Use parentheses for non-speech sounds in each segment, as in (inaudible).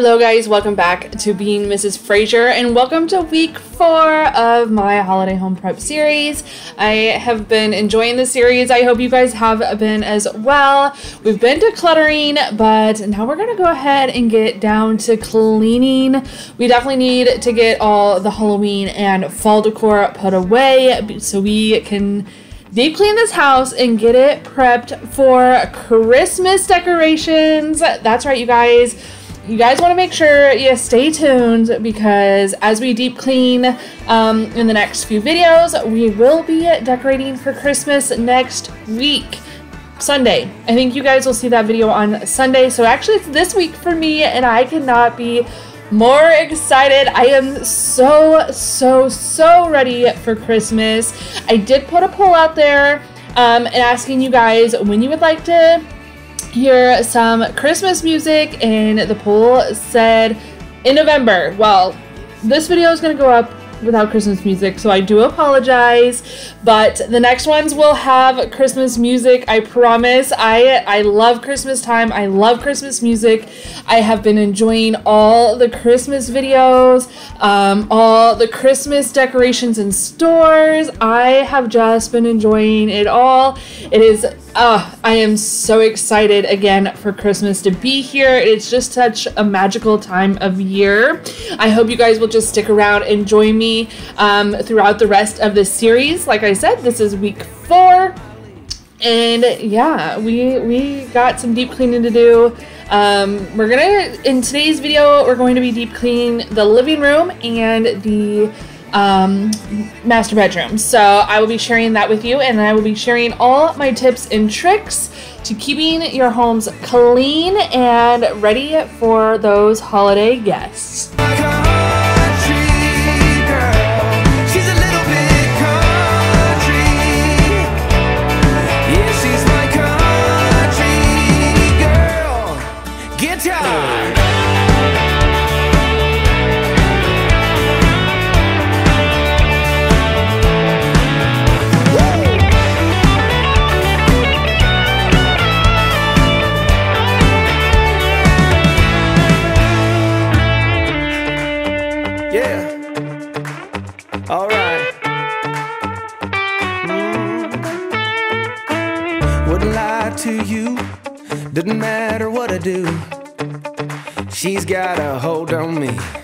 Hello guys, welcome back to Being Mrs. Frasure and welcome to week four of my holiday home prep series. I have been enjoying the series. I hope you guys have been as well. We've been decluttering, but now we're gonna go ahead and get down to cleaning. We definitely need to get all the Halloween and fall decor put away so we can deep clean this house and get it prepped for Christmas decorations. That's right, you guys you guys want to make sure you stay tuned because as we deep clean um, in the next few videos, we will be decorating for Christmas next week. Sunday. I think you guys will see that video on Sunday. So actually it's this week for me and I cannot be more excited. I am so, so, so ready for Christmas. I did put a poll out there um, and asking you guys when you would like to hear some Christmas music, and the poll said in November. Well, this video is going to go up without Christmas music, so I do apologize. But the next ones will have Christmas music, I promise. I I love Christmas time. I love Christmas music. I have been enjoying all the Christmas videos, um, all the Christmas decorations in stores. I have just been enjoying it all. It is uh, I am so excited again for Christmas to be here. It's just such a magical time of year. I hope you guys will just stick around and join me um, throughout the rest of this series. Like I said, this is week four. And yeah, we we got some deep cleaning to do. Um, we're gonna in today's video we're going to be deep cleaning the living room and the um, master bedroom. So I will be sharing that with you and I will be sharing all my tips and tricks to keeping your homes clean and ready for those holiday guests. Doesn't matter what I do, she's got a hold on me.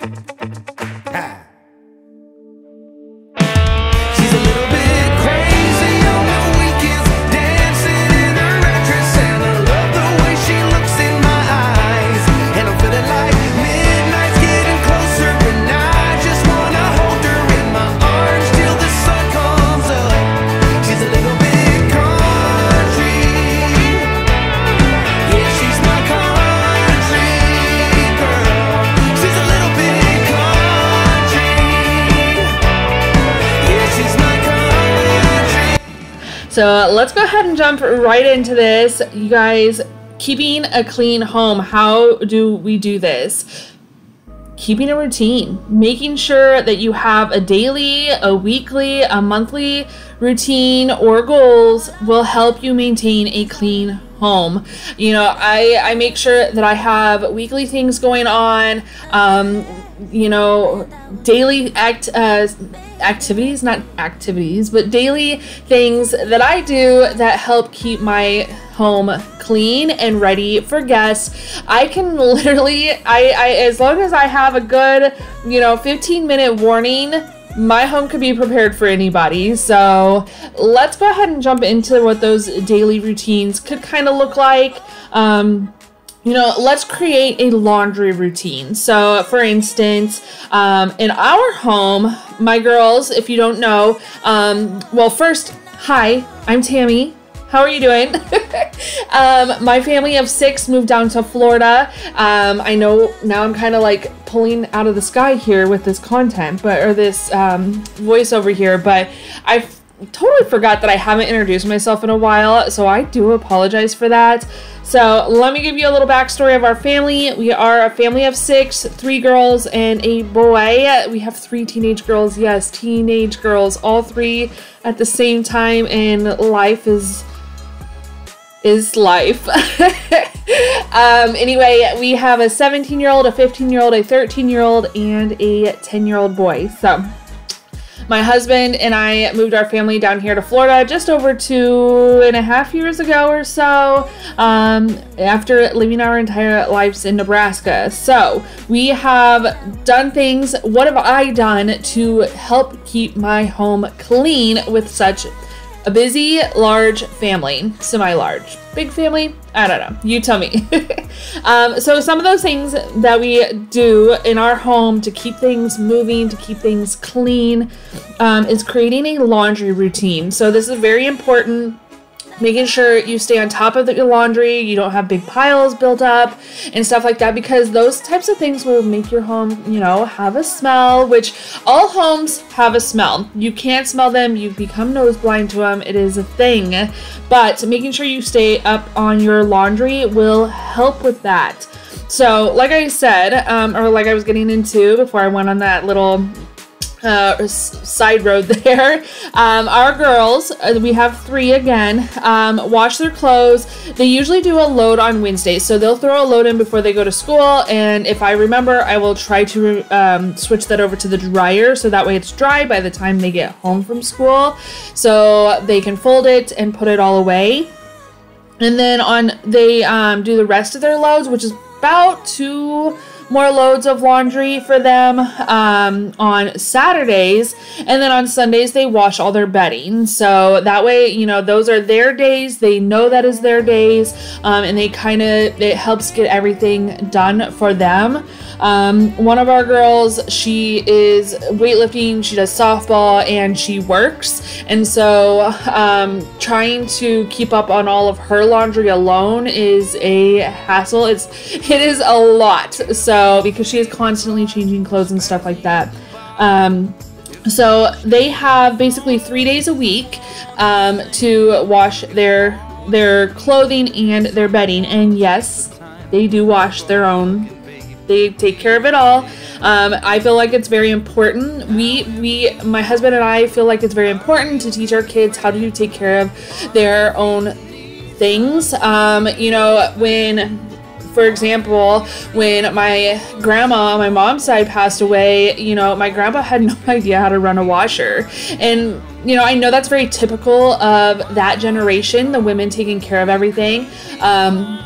So let's go ahead and jump right into this. You guys, keeping a clean home, how do we do this? Keeping a routine, making sure that you have a daily, a weekly, a monthly routine or goals will help you maintain a clean home. You know, I, I make sure that I have weekly things going on, um, you know, daily act, uh, activities, not activities, but daily things that I do that help keep my home clean and ready for guests. I can literally, I, I as long as I have a good, you know, 15 minute warning, my home could be prepared for anybody. So let's go ahead and jump into what those daily routines could kind of look like. Um, you know, let's create a laundry routine. So, for instance, um, in our home, my girls, if you don't know, um, well, first, hi, I'm Tammy. How are you doing? (laughs) um, my family of six moved down to Florida. Um, I know now I'm kind of like pulling out of the sky here with this content, but or this um, voice over here, but I totally forgot that I haven't introduced myself in a while, so I do apologize for that. So let me give you a little backstory of our family. We are a family of six, three girls and a boy. We have three teenage girls. Yes, teenage girls, all three at the same time, and life is is life. (laughs) Um, anyway, we have a 17 year old, a 15 year old, a 13 year old, and a 10 year old boy. So, my husband and I moved our family down here to Florida just over two and a half years ago or so um, after living our entire lives in Nebraska. So we have done things. What have I done to help keep my home clean with such a busy, large family? Semi large. Big family? I don't know. You tell me. (laughs) um, so, some of those things that we do in our home to keep things moving, to keep things clean, um, is creating a laundry routine. So, this is very important making sure you stay on top of the, your laundry, you don't have big piles built up and stuff like that because those types of things will make your home, you know, have a smell, which all homes have a smell. You can't smell them, you become nose blind to them, it is a thing. But making sure you stay up on your laundry will help with that. So, like I said, um, or like I was getting into before I went on that little uh, side road (laughs) there. Um, our girls, uh, we have three again, um, wash their clothes. They usually do a load on Wednesdays, so they'll throw a load in before they go to school. And if I remember, I will try to um, switch that over to the dryer so that way it's dry by the time they get home from school, so they can fold it and put it all away. And then on they um, do the rest of their loads, which is about two more loads of laundry for them um, on Saturdays. And then on Sundays, they wash all their bedding. So that way, you know, those are their days. They know that is their days. Um, and they kind of, it helps get everything done for them. Um, one of our girls, she is weightlifting, she does softball, and she works. And so, um, trying to keep up on all of her laundry alone is a hassle. It's it is a lot. So because she is constantly changing clothes and stuff like that. Um, so they have basically three days a week um, to wash their their clothing and their bedding. And yes, they do wash their own they take care of it all. Um, I feel like it's very important. We, we, my husband and I feel like it's very important to teach our kids how to take care of their own things. Um, you know, when for example, when my grandma my mom's side passed away, you know, my grandpa had (laughs) no idea how to run a washer. And, you know, I know that's very typical of that generation, the women taking care of everything. Um,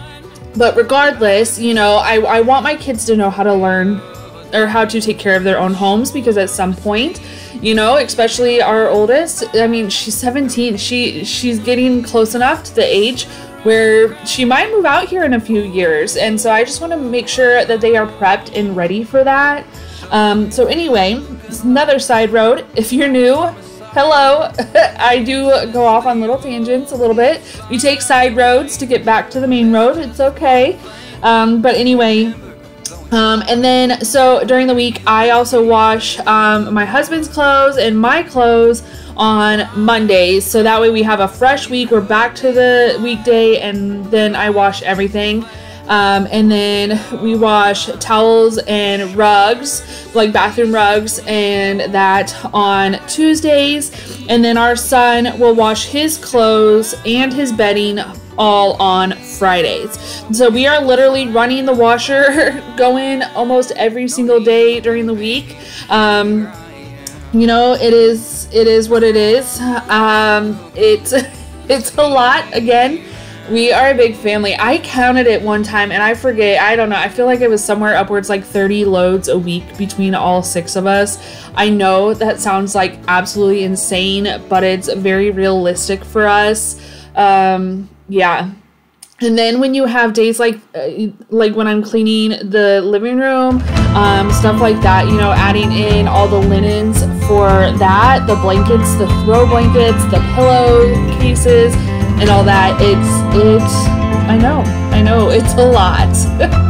but regardless, you know, I, I want my kids to know how to learn or how to take care of their own homes because at some point, you know, especially our oldest, I mean, she's 17. She she's getting close enough to the age where she might move out here in a few years. And so I just want to make sure that they are prepped and ready for that. Um, so anyway, another side road. If you're new, hello. (laughs) I do go off on little tangents a little bit. We take side roads to get back to the main road. It's okay. Um, but anyway, um, and then so during the week, I also wash um, my husband's clothes and my clothes on Mondays. So that way we have a fresh week. We're back to the weekday, and then I wash everything. Um, and then we wash towels and rugs, like bathroom rugs, and that on Tuesdays. And then our son will wash his clothes and his bedding all on Fridays. So we are literally running the washer (laughs) going almost every single day during the week. Um, you know, it is it is what it is. Um, it's (laughs) it's a lot again we are a big family. I counted it one time and I forget, I don't know, I feel like it was somewhere upwards like 30 loads a week between all six of us. I know that sounds like absolutely insane, but it's very realistic for us. Um, yeah. And then when you have days like uh, like when I'm cleaning the living room, um, stuff like that, you know, adding in all the linens for that, the blankets, the throw blankets, the pillow cases, and all that. It's it's I know, I know, it's a lot. (laughs)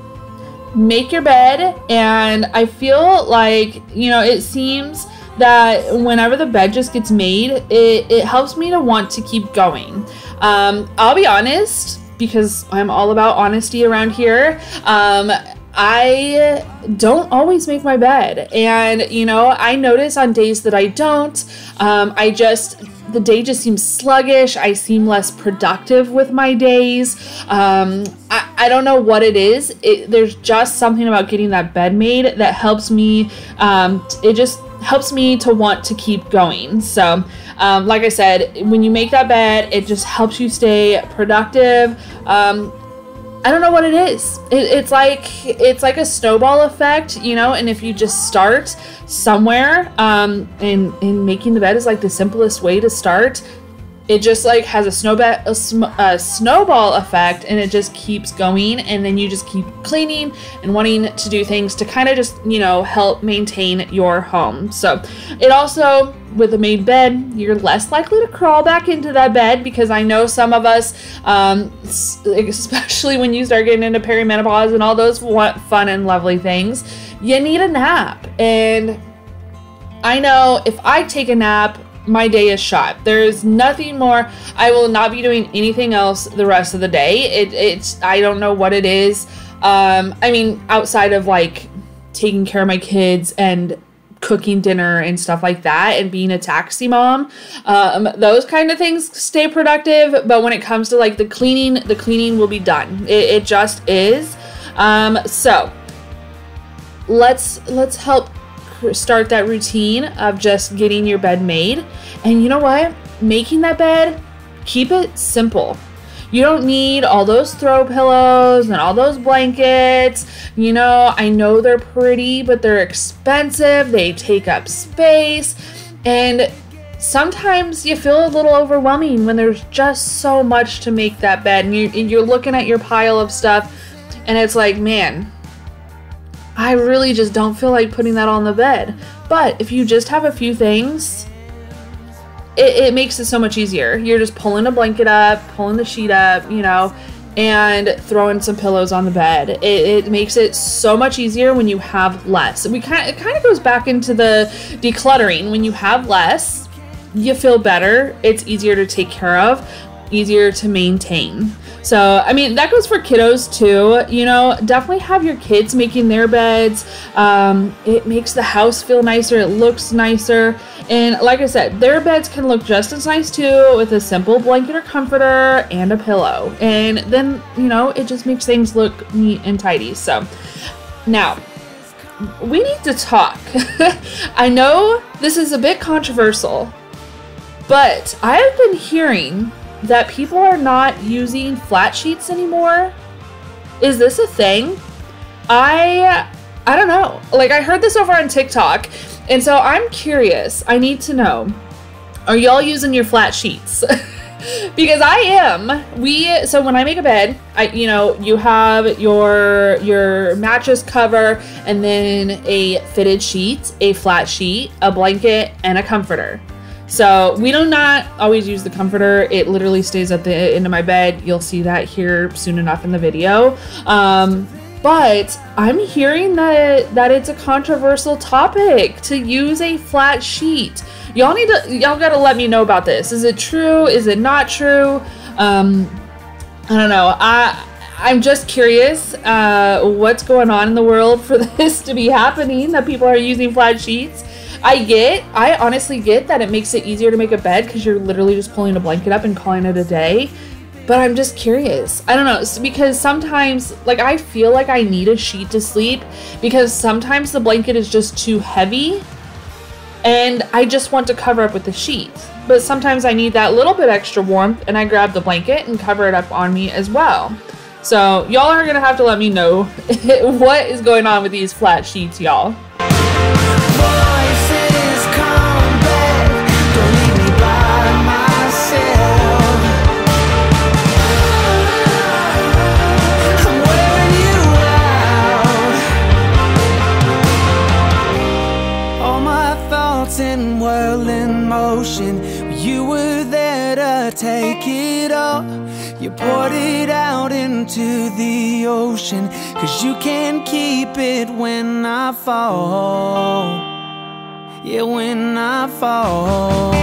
Make your bed, and I feel like, you know, it seems that whenever the bed just gets made, it, it helps me to want to keep going. Um, I'll be honest, because I'm all about honesty around here. Um, I don't always make my bed. And, you know, I notice on days that I don't, um, I just, the day just seems sluggish. I seem less productive with my days. Um, I, I don't know what it is. It, there's just something about getting that bed made that helps me. Um, it just helps me to want to keep going. So, um, like I said, when you make that bed, it just helps you stay productive. Um, I don't know what it is. It, it's like it's like a snowball effect, you know. And if you just start somewhere, um, and and making the bed is like the simplest way to start. It just like has a snowball a, sm- a snowball effect, and it just keeps going. And then you just keep cleaning and wanting to do things to kind of just you know help maintain your home. So it also with a made bed, you're less likely to crawl back into that bed because I know some of us, um, especially when you start getting into perimenopause and all those fun and lovely things, you need a nap. And I know if I take a nap, my day is shot. There's nothing more. I will not be doing anything else the rest of the day. It, it's I don't know what it is. Um, I mean, outside of like taking care of my kids and cooking dinner and stuff like that and being a taxi mom um, those kind of things stay productive but when it comes to like the cleaning the cleaning will be done it, it just is um, so let's let's help start that routine of just getting your bed made and you know what making that bed keep it simple you don't need all those throw pillows and all those blankets. You know, I know they're pretty, but they're expensive. They take up space. And sometimes you feel a little overwhelming when there's just so much to make that bed. And, you, and you're looking at your pile of stuff, and it's like, man, I really just don't feel like putting that on the bed. But if you just have a few things, it, it makes it so much easier. You're just pulling a blanket up, pulling the sheet up, you know, and throwing some pillows on the bed. It, it makes it so much easier when you have less. We kind it kind of goes back into the decluttering. When you have less, you feel better. It's easier to take care of, easier to maintain. So, I mean, that goes for kiddos too. You know, definitely have your kids making their beds. Um, it makes the house feel nicer, it looks nicer. And like I said, their beds can look just as nice too with a simple blanket or comforter and a pillow. And then, you know, it just makes things look neat and tidy. So, now, we need to talk. (laughs) I know this is a bit controversial, but I have been hearing that people are not using flat sheets anymore. Is this a thing? I I don't know. Like I heard this over on TikTok, and so I'm curious. I need to know. Are y'all using your flat sheets? (laughs) because I am. We so when I make a bed, I you know, you have your your mattress cover and then a fitted sheet, a flat sheet, a blanket, and a comforter. So we do not always use the comforter. It literally stays at the end of my bed. You'll see that here soon enough in the video. Um, but I'm hearing that that it's a controversial topic to use a flat sheet. Y'all need to y'all gotta let me know about this. Is it true? Is it not true? Um, I don't know. I I'm just curious uh, what's going on in the world for (laughs) this to be happening. That people are using flat sheets. I get, I honestly get that it makes it easier to make a bed because you're literally just pulling a blanket up and calling it a day. But I'm just curious. I don't know because sometimes, like, I feel like I need a sheet to sleep because sometimes the blanket is just too heavy and I just want to cover up with the sheet. But sometimes I need that little bit extra warmth and I grab the blanket and cover it up on me as well. So, y'all are gonna have to let me know (laughs) what is going on with these flat sheets, y'all. in motion. You were there to take it all. You poured it out into the ocean. Cause you can't keep it when I fall. Yeah, when I fall.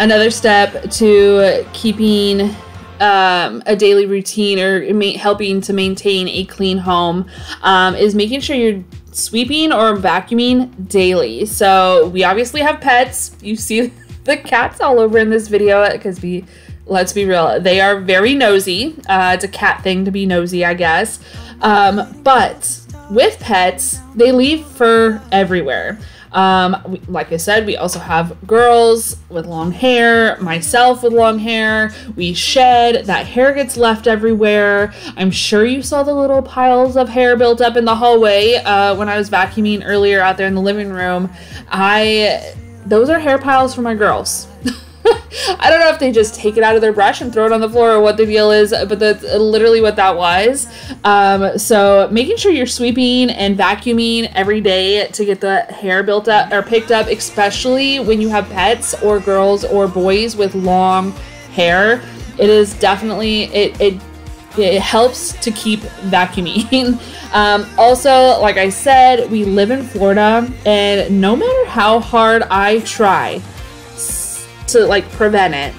Another step to keeping um, a daily routine or helping to maintain a clean home um, is making sure you're sweeping or vacuuming daily. So we obviously have pets. You see (laughs) the cats all over in this video because we. Let's be real. They are very nosy. Uh, it's a cat thing to be nosy, I guess. Um, but with pets, they leave fur everywhere. Um, we, like I said, we also have girls with long hair, myself with long hair. We shed, that hair gets left everywhere. I'm sure you saw the little piles of hair built up in the hallway uh, when I was vacuuming earlier out there in the living room. I, those are hair piles for my girls. (laughs) I don't know if they just take it out of their brush and throw it on the floor or what the deal is, but that's literally what that was. Um, so making sure you're sweeping and vacuuming every day to get the hair built up or picked up, especially when you have pets or girls or boys with long hair. It is definitely it it it helps to keep vacuuming. (laughs) um, also, like I said, we live in Florida, and no matter how hard I try to like prevent it,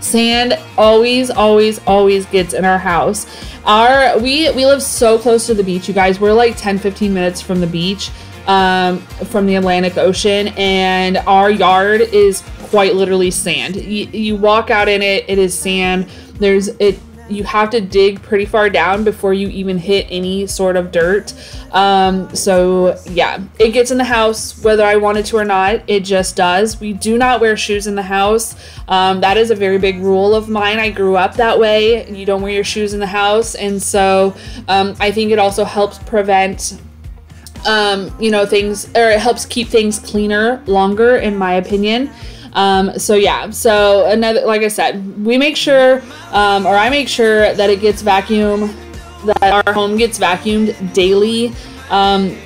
sand always, always, always gets in our house. Our we we live so close to the beach, you guys. We're like 10, 15 minutes from the beach, um, from the Atlantic Ocean, and our yard is quite literally sand. You, you walk out in it, it is sand. There's it you have to dig pretty far down before you even hit any sort of dirt. Um, so yeah, it gets in the house whether I wanted to or not. It just does. We do not wear shoes in the house. Um, that is a very big rule of mine. I grew up that way. You don't wear your shoes in the house, and so um, I think it also helps prevent um, you know, things, or it helps keep things cleaner longer, in my opinion. Um, so yeah, so another, like I said, we make sure, um, or I make sure that it gets vacuumed, that our home gets vacuumed daily. Um,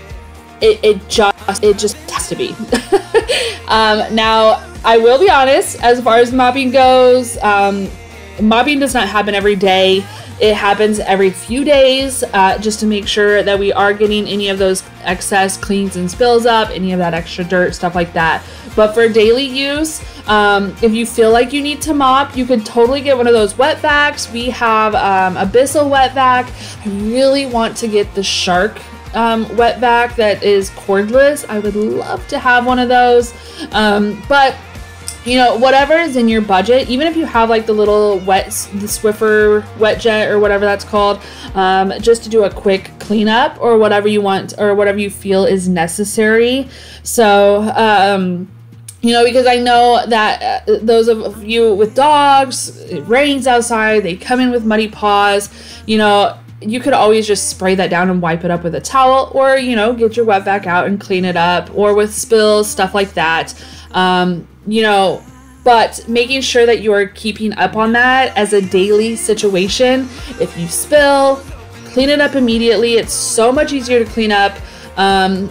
it, it just, it just has to be. (laughs) um, now, I will be honest, as far as mopping goes, um, mopping does not happen every day. It happens every few days uh, just to make sure that we are getting any of those excess cleans and spills up, any of that extra dirt, stuff like that. But for daily use, um, if you feel like you need to mop, you could totally get one of those wet vacs. We have um, a Bissell wet vac. I really want to get the Shark um, wet vac that is cordless. I would love to have one of those. Um, but you know, whatever is in your budget, even if you have like the little wet, the Swiffer wet jet or whatever that's called, um, just to do a quick cleanup or whatever you want or whatever you feel is necessary. So, um, you know, because I know that uh, those of you with dogs, it rains outside, they come in with muddy paws, you know, you could always just spray that down and wipe it up with a towel or, you know, get your wet vac out and clean it up or with spills, stuff like that. Um, you know, but making sure that you are keeping up on that as a daily situation. If you spill, clean it up immediately. It's so much easier to clean up um,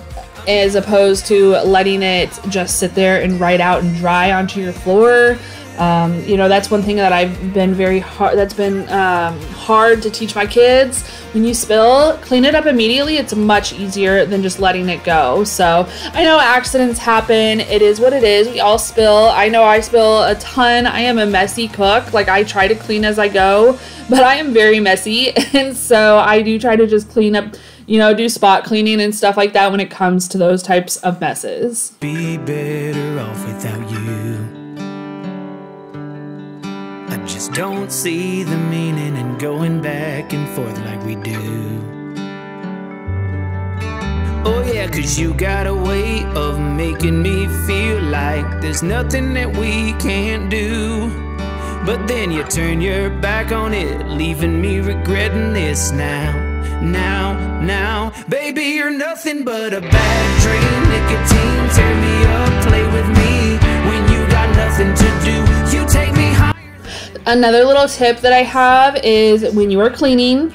as opposed to letting it just sit there and ride out and dry onto your floor. Um, you know, that's one thing that I've been very hard, that's been um, hard to teach my kids. When you spill, clean it up immediately. It's much easier than just letting it go. So I know accidents happen. It is what it is. We all spill. I know I spill a ton. I am a messy cook. Like I try to clean as I go, but I am very messy. (laughs) And so I do try to just clean up, you know, do spot cleaning and stuff like that when it comes to those types of messes. Be better off without you. I just don't see the meaning in going back and forth like we do. Oh, yeah, cause you got a way of making me feel like there's nothing that we can't do. But then you turn your back on it, leaving me regretting this now. Now, now, baby, you're nothing but a bad dream. Nicotine, tear me up, play with me. When you got nothing to do, you take me high. Another little tip that I have is when you are cleaning,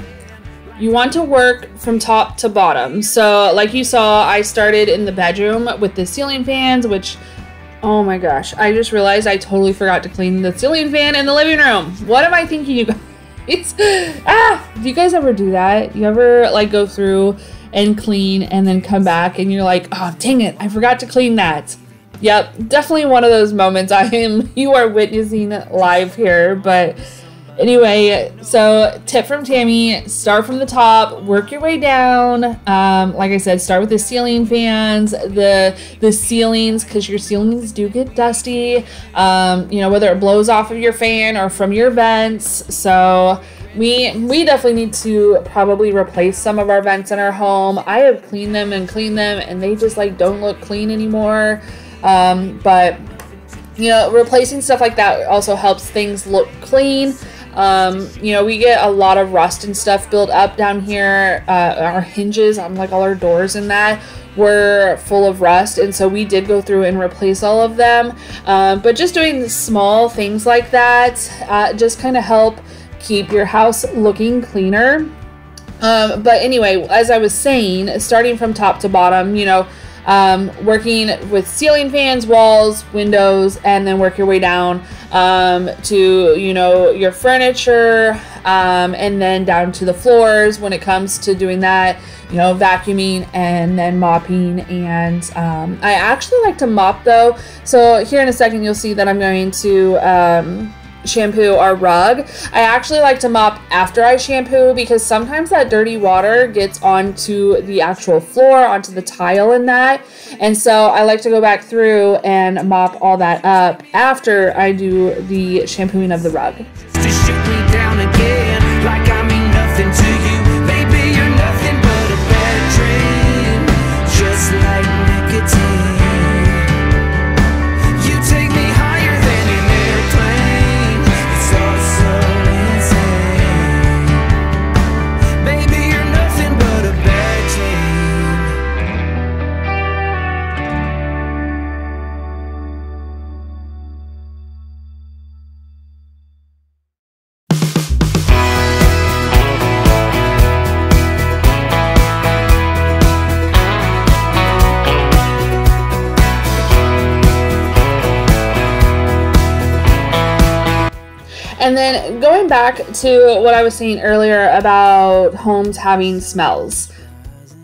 you want to work from top to bottom. So, like you saw, I started in the bedroom with the ceiling fans, which, oh my gosh, I just realized I totally forgot to clean the ceiling fan in the living room. What am I thinking, you guys? (laughs) ah, do you guys ever do that? You ever like go through and clean and then come back and you're like, oh, dang it, I forgot to clean that. Yep, definitely one of those moments (laughs) I am you are witnessing live here, but Anyway, so tip from Tammy: start from the top, work your way down. Um, like I said, start with the ceiling fans, the the ceilings, because your ceilings do get dusty. Um, you know whether it blows off of your fan or from your vents. So we we definitely need to probably replace some of our vents in our home. I have cleaned them and cleaned them, and they just like don't look clean anymore. Um, but you know, replacing stuff like that also helps things look clean. Um, you know, we get a lot of rust and stuff built up down here. Uh, our hinges on like all our doors and that were full of rust, and so we did go through and replace all of them. Um, but just doing small things like that uh, just kind of help keep your house looking cleaner. Um, but anyway, as I was saying, starting from top to bottom, you know, um, working with ceiling fans, walls, windows, and then work your way down um, to you know your furniture, um, and then down to the floors. When it comes to doing that, you know, vacuuming and then mopping. And um, I actually like to mop though. So here in a second, you'll see that I'm going to um, shampoo our rug. I actually like to mop after I shampoo because sometimes that dirty water gets onto the actual floor, onto the tile and that. And so I like to go back through and mop all that up after I do the shampooing of the rug. And then going back to what I was saying earlier about homes having smells,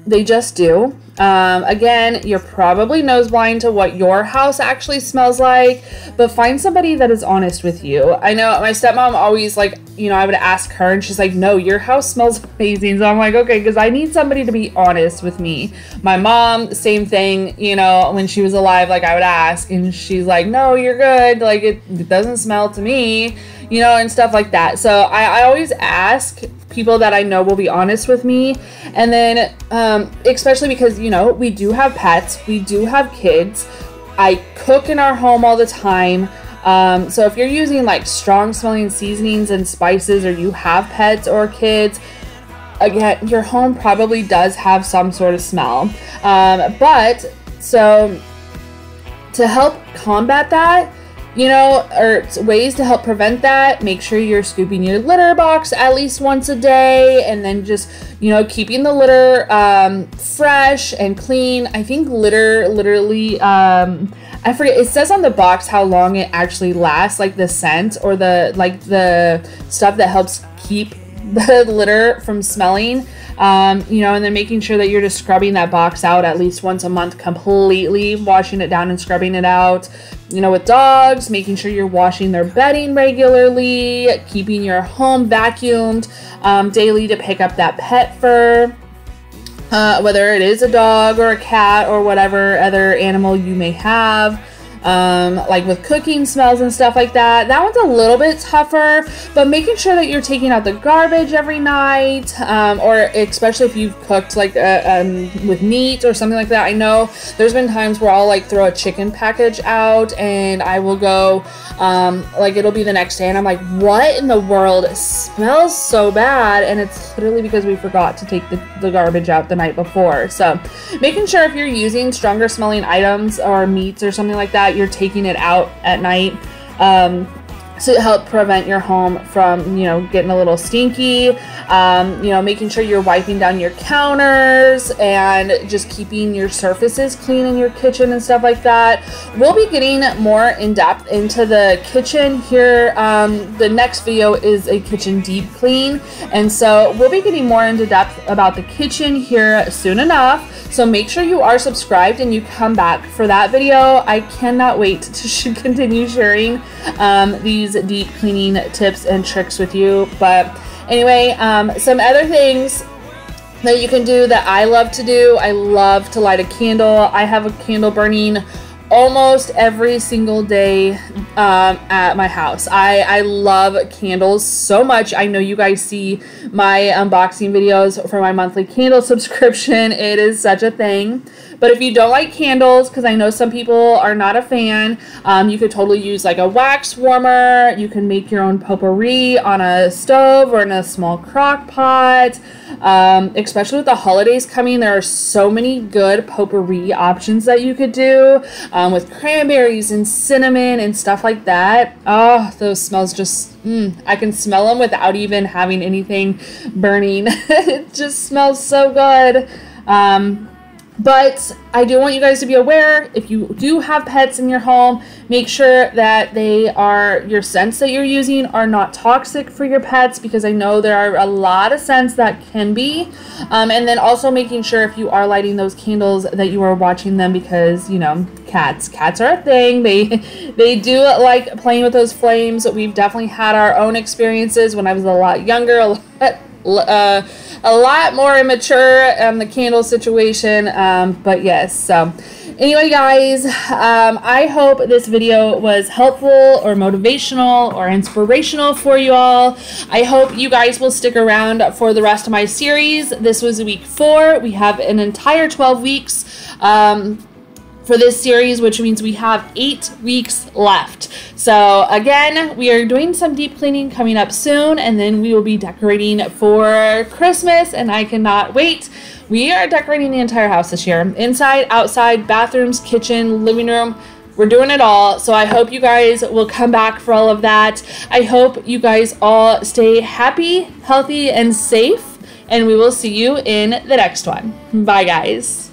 they just do. Um, again, you're probably nose blind to what your house actually smells like, but find somebody that is honest with you. I know my stepmom always like, you know, I would ask her, and she's like, "No, your house (laughs) smells amazing." So I'm like, "Okay," because I need somebody to be honest with me. My mom, same thing. You know, when she was alive, like I would ask, and she's like, "No, you're good. Like it, it doesn't smell to me." You know, and stuff like that. So I, I always ask people that I know will be honest with me. And then, um, especially because, you know, we do have pets, we do have kids. I cook in our home all the time. Um, so if you're using like strong smelling seasonings and spices, or you have pets or kids, again, your home probably does have some sort of smell. Um, but so to help combat that, you know, or ways to help prevent that, make sure you're scooping your litter box at least once a day and then just, you know, keeping the litter um, fresh and clean. I think litter literally, um, I forget, it says on the box how long it actually lasts, like the scent or the, like the stuff that helps keep the litter from smelling. Um, you know, and then making sure that you're just scrubbing that box out at least once a month completely, washing it down and scrubbing it out. You know, with dogs, making sure you're washing their bedding regularly, keeping your home vacuumed um, daily to pick up that pet fur. Uh, whether it is a dog or a cat or whatever other animal you may have. Um, like with cooking smells and stuff like that. That one's a little bit tougher, but making sure that you're taking out the garbage every night, um, or especially if you've cooked like uh, um, with meat or something like that. I know there's been times where I'll like throw a chicken package out and I will go, um, like it'll be the next day and I'm like, what in the world it smells so bad? And it's literally because we forgot to take the, the garbage out the night before. So making sure if you're using stronger smelling items or meats or something like that, you're taking it out at night. Um, to help prevent your home from you know getting a little stinky um, you know making sure you're wiping down your counters and just keeping your surfaces clean in your kitchen and stuff like that. We'll be getting more in depth into the kitchen here um, the next video is a kitchen deep clean. And so we'll be getting more into depth about the kitchen here soon enough. So make sure you are subscribed and you come back for that video. I cannot wait (laughs) to continue sharing um, these deep cleaning tips and tricks with you. But anyway, um, some other things that you can do that I love to do. I love to light a candle. I have a candle burning almost every single day um, at my house. I, I love candles so much. I know you guys see my unboxing videos for my monthly candle (laughs) subscription. It is such a thing. But if you don't like candles, because I know some people are not a fan, um, you could totally use like a wax warmer. You can make your own potpourri on a stove or in a small crock pot. Um, especially with the holidays coming, there are so many good potpourri options that you could do um, with cranberries and cinnamon and stuff like that. Oh, those smells just, mm, I can smell them without even having anything burning. (laughs) it just smells so good. Um, but I do want you guys to be aware if you do have pets in your home, make sure that they are your scents that you're using are not toxic for your pets because I know there are a lot of scents that can be. Um, and then also making sure if you are lighting those candles that you are watching them because you know cats cats are a thing they (laughs) they do like playing with those flames we've definitely had our own experiences when i was a lot younger a lot uh, a lot more immature on the candle situation. Um, but yes, so anyway, guys, um, I hope this video was helpful or motivational or inspirational for you all. I hope you guys will stick around for the rest of my series. This was week four. We have an entire 12 weeks. Um, for this series, which means we have eight weeks left. So again, we are doing some deep cleaning coming up soon, and then we will be decorating for Christmas, and I cannot wait. We are decorating the entire house this year. Inside, outside, bathrooms, kitchen, living room. We're doing it all. So I hope you guys will come back for all of that. I hope you guys all stay happy, healthy, and safe. And we will see you in the next one. Bye, guys.